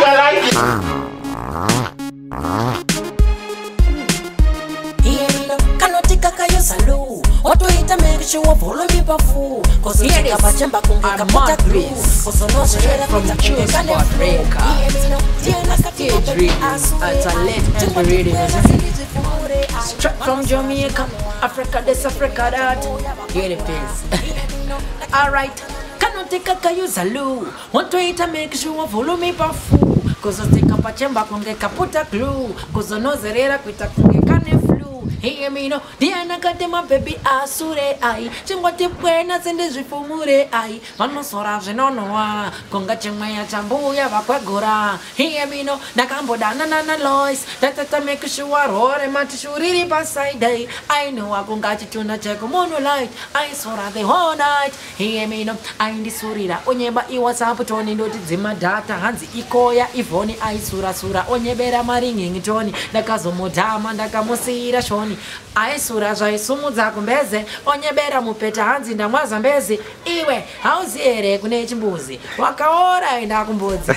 I like it. From Jamaica, Africa, this Africa, that. Here it is. All right. Kayuzalu. Want to eat and make sure me pafu. Cause I take up a chamber kunge kaputa glue. Cause I know zerera kuita kunge kane flu. Hear me no, Diana kate my baby asure ai. Chingwa tipwena sende zvifumure ai. Vanosora zvinonowa. Konga chimwe ya chambuya vakwegura. Hear me no, nakambodana nana Lois. Tatata make sure rore matishuriri pasaidai. I know akunga chituna cheko moonlight. I sora the whole night. Hear me no, aindisurira onyeba iwhatsapp toni ndoti dzima data hanzi ikoya ivhoni aisurasura onyebera maringing toni ndakazomudhama ndakamusiyira shoni aisura zvaisumudza kumbeze onyebera mupeta hanzi ndamwaza mbezi iwe hauzi here kune chimbuzi? Wakaora enda kumbudzi.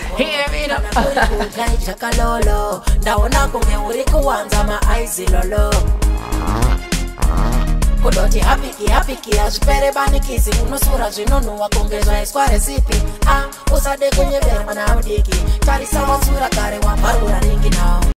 Chakalolo ndaona kunge uri kuwanza maaizilolo kudoti hapiki hapiki hazvipere banikisi unosura zvinonuhwa kunge zvaiswa resipi a usade kunyevera mwana mudiki. Tarisa watsura kare wambarura ringi nawo